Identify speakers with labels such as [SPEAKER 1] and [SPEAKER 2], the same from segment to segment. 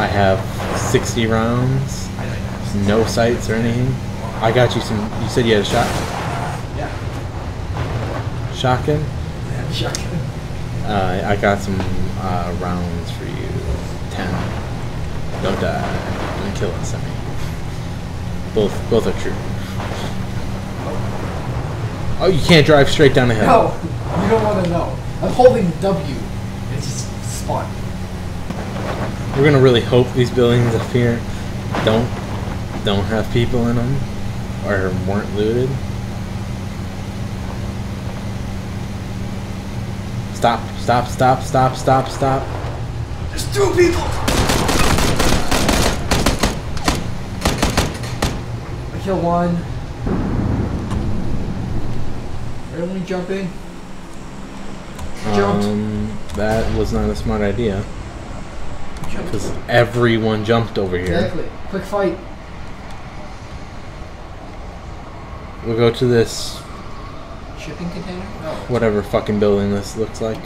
[SPEAKER 1] I have 60 rounds,
[SPEAKER 2] I know. you
[SPEAKER 1] no sights or anything. I got you some. You said you had a shot.
[SPEAKER 2] Yeah.
[SPEAKER 1] shotgun.
[SPEAKER 2] A shotgun.
[SPEAKER 1] Uh, I got some uh, rounds for you. Ten. Don't die. Don't kill us. I mean, both both are true. Oh, you can't drive straight down the hill.
[SPEAKER 2] No, you don't want to know. I'm holding W. It's just spun.
[SPEAKER 1] We're gonna really hope these buildings up here don't don't have people in them or weren't looted. Stop! Stop! Stop! Stop! Stop! Stop!
[SPEAKER 2] There's two people. I kill one. Everyone jump in. Jumped.
[SPEAKER 1] Um, that was not a smart idea. Because everyone jumped over here.
[SPEAKER 2] Exactly. Quick fight.
[SPEAKER 1] We'll go to this
[SPEAKER 2] Shipping container? No.
[SPEAKER 1] whatever fucking building this looks like.
[SPEAKER 2] I,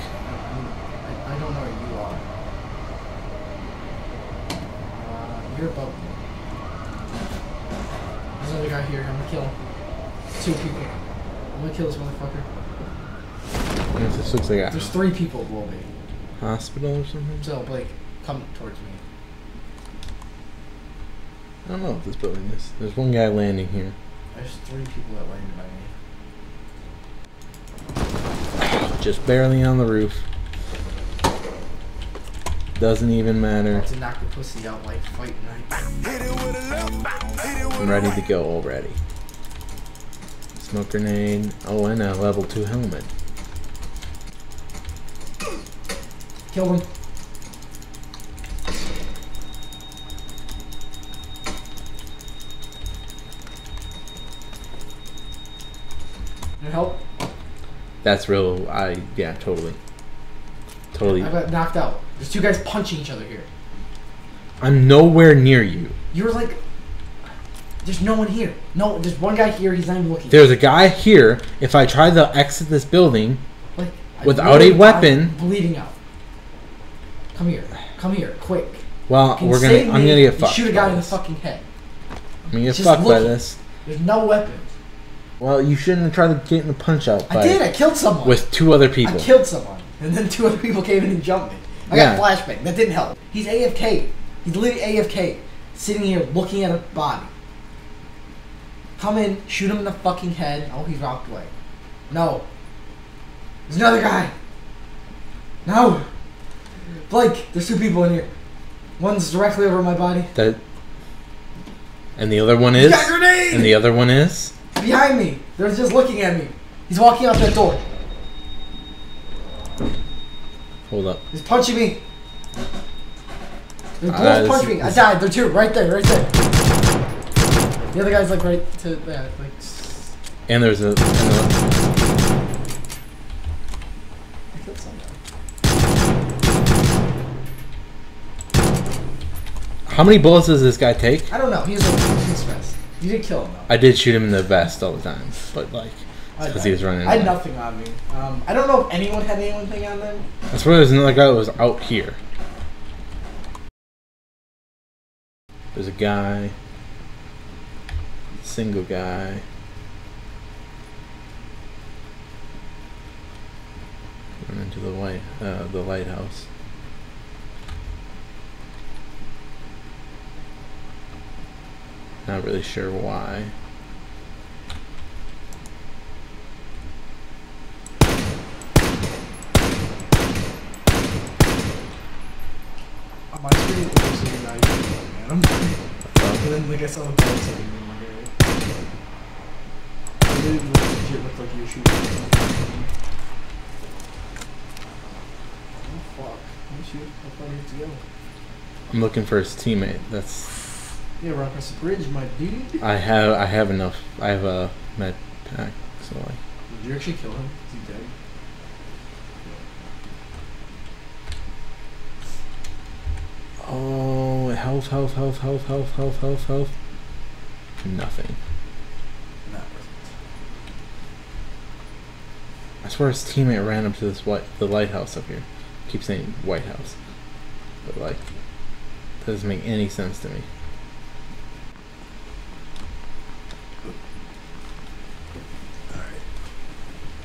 [SPEAKER 2] I don't know where you are. Uh, you're above me. There's another guy here. I'm gonna kill him. Two people. I'm gonna kill this motherfucker.
[SPEAKER 1] This looks like a
[SPEAKER 2] There's three people below me.
[SPEAKER 1] hospital or something.
[SPEAKER 2] So Blake, come towards me.
[SPEAKER 1] I don't know what this building is. There's one guy landing here.
[SPEAKER 2] There's three people that landed by me.
[SPEAKER 1] Just barely on the roof. Doesn't even matter.
[SPEAKER 2] To knock the pussy out like fight night.
[SPEAKER 1] I'm ready to go already. Smoke grenade. Oh, and a level 2 helmet.
[SPEAKER 2] Kill him. Help?
[SPEAKER 1] That's real. I, yeah, totally. Totally.
[SPEAKER 2] I got knocked out. There's two guys punching each other here.
[SPEAKER 1] I'm nowhere near you.
[SPEAKER 2] You're like, there's no one here. No, there's one guy here. He's not even looking.
[SPEAKER 1] There's a guy here. If I try to exit this building,
[SPEAKER 2] like
[SPEAKER 1] without
[SPEAKER 2] literally-
[SPEAKER 1] a weapon-
[SPEAKER 2] bleeding out. Come here. Come here, quick.
[SPEAKER 1] well, we're gonna. I'm gonna get fucked.
[SPEAKER 2] Shoot a guy in the fucking head.
[SPEAKER 1] I'm gonna get
[SPEAKER 2] Just
[SPEAKER 1] fucked by this.
[SPEAKER 2] There's no weapons.
[SPEAKER 1] Well, you shouldn't have tried to get in the punch out
[SPEAKER 2] I did. I killed someone.
[SPEAKER 1] with two other people.
[SPEAKER 2] I killed someone, and then two other people came in and jumped me. I
[SPEAKER 1] Yeah.
[SPEAKER 2] got flashbang. That didn't help. He's AFK. He's literally AFK, sitting here looking at a body. Come in, shoot him in the fucking head. Oh, he walked away. No. There's another guy. No. Blake, there's two people in here. One's directly over my body.
[SPEAKER 1] That. And the other one is.
[SPEAKER 2] a!
[SPEAKER 1] And the other one is.
[SPEAKER 2] Behind me. They're just looking at me. He's walking out that door.
[SPEAKER 1] Hold up.
[SPEAKER 2] He's punching me. They're both
[SPEAKER 1] Uh,
[SPEAKER 2] punching me. I died. They're two. Right there. Right there. The other guy's like right to yeah, like.
[SPEAKER 1] And there's a. How many bullets does this guy take?
[SPEAKER 2] I don't know. He's a. You did kill him though.
[SPEAKER 1] I did shoot him in the vest all the time, but like,
[SPEAKER 2] I
[SPEAKER 1] because he was running.
[SPEAKER 2] I had
[SPEAKER 1] away.
[SPEAKER 2] nothing on me. Um, I don't know if anyone had anything on them.
[SPEAKER 1] I swear there's another guy that was out here. There's a guy. Single guy. Run into the white, uh, the lighthouse. Not really sure why.
[SPEAKER 2] On my screen, it looks like a guy shooting. Uh-huh. And then like I saw the bullet hitting him. Like, it really legit looked like you were shooting. Oh fuck! Let me shoot. How far do you have to go?
[SPEAKER 1] I'm looking for his teammate. That's
[SPEAKER 2] Yeah, run across the bridge, my dude.
[SPEAKER 1] I have I have enough. I have a med pack, so like
[SPEAKER 2] Did you actually kill him? Is he dead?
[SPEAKER 1] oh health health health health health health health health. Nothing.
[SPEAKER 2] Not worth
[SPEAKER 1] I swear his teammate ran up to this white the lighthouse up here. keep saying White House, but like Doesn't make any sense to me.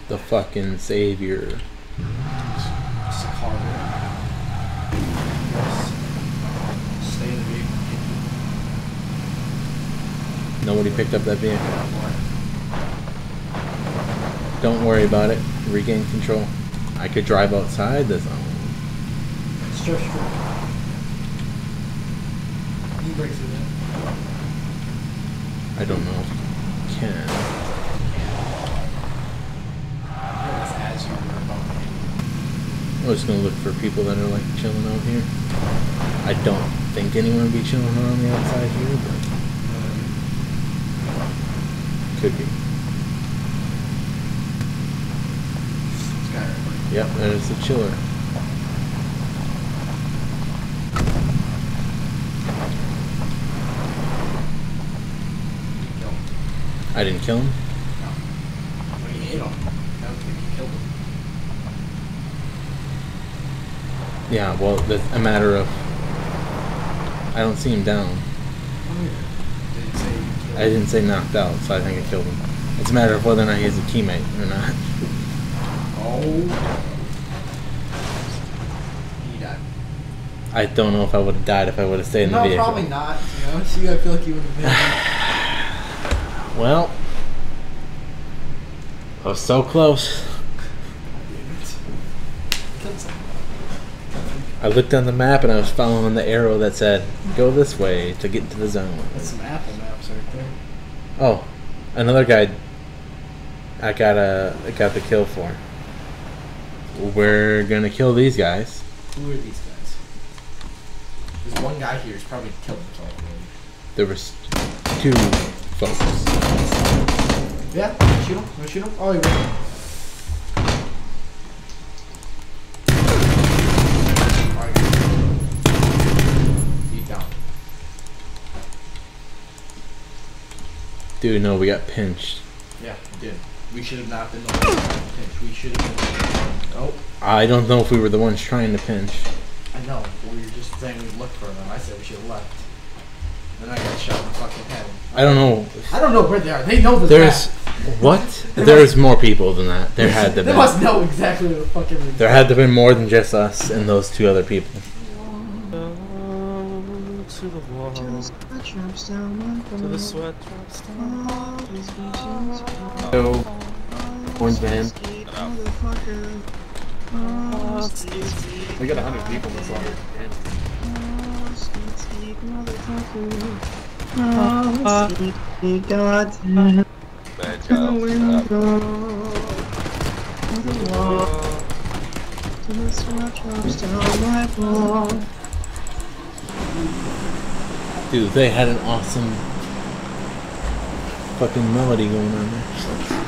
[SPEAKER 1] The fucking savior.
[SPEAKER 2] Just a car there. Yes. Stay in the vehicle.
[SPEAKER 1] Nobody picked up that vehicle. Don't worry about it. Regain control. I could drive outside the zone.
[SPEAKER 2] Strip strip. He breaks it in.
[SPEAKER 1] I don't know if you can. I'm just gonna look for people that are like chilling out here. I don't think anyone would be chilling around the outside here, but could be. Yep, and
[SPEAKER 2] it's a chiller.
[SPEAKER 1] I didn't kill him.
[SPEAKER 2] No. When you hit him, that was when you killed him.
[SPEAKER 1] Yeah, well, that's a matter of. I don't see him down.
[SPEAKER 2] Did say you
[SPEAKER 1] I didn't say knocked out, so I think I killed him. It's a matter of whether or not he's a teammate or not.
[SPEAKER 2] Oh. He died.
[SPEAKER 1] I don't know if I would have died if I would have stayed in the vehicle.
[SPEAKER 2] no, probably not. You know, so I feel like you would have been.
[SPEAKER 1] Well, I was so close. I looked on the map and I was following the arrow that said, go this way to get into the zone.
[SPEAKER 2] That's some Apple maps right there.
[SPEAKER 1] Oh, another guy I got a I got the kill for. We're gonna kill these guys.
[SPEAKER 2] Who are these guys? There's one guy here who's probably killed himself already.
[SPEAKER 1] There was two folks.
[SPEAKER 2] Yeah, shoot him. Wanna shoot him? Oh, he went. Alright. He's down.
[SPEAKER 1] Dude, no, we got pinched.
[SPEAKER 2] Yeah, we did. We should have not been the ones trying to pinch. We should have been. Oh,
[SPEAKER 1] I don't know if we were the ones trying to pinch.
[SPEAKER 2] I know. We were just saying we looked for them. I said we should have left. Then I got shot in the fucking head.
[SPEAKER 1] I don't know.
[SPEAKER 2] I don't know where they are. They know the
[SPEAKER 1] There's
[SPEAKER 2] map.
[SPEAKER 1] what? There's more people than that. There had to
[SPEAKER 2] They
[SPEAKER 1] be.
[SPEAKER 2] must know exactly where the fuck everything.
[SPEAKER 1] There had to be more than just us and those two other people.
[SPEAKER 3] To the wall,
[SPEAKER 4] To the sweat drops down my
[SPEAKER 3] to the
[SPEAKER 4] throat.
[SPEAKER 3] sweat drops down.
[SPEAKER 4] All these visions fall.
[SPEAKER 1] So, Orange man.
[SPEAKER 4] Oh, skeet, skeet.
[SPEAKER 3] We got a hundred people in this line.
[SPEAKER 4] Oh, skeet, skeet motherfucker. Oh, skeet, skeet, goddamn.
[SPEAKER 3] Bad
[SPEAKER 4] To the window. To the wall. To the sweat drops down my wall.
[SPEAKER 1] Dude, they had an awesome fucking melody going on there.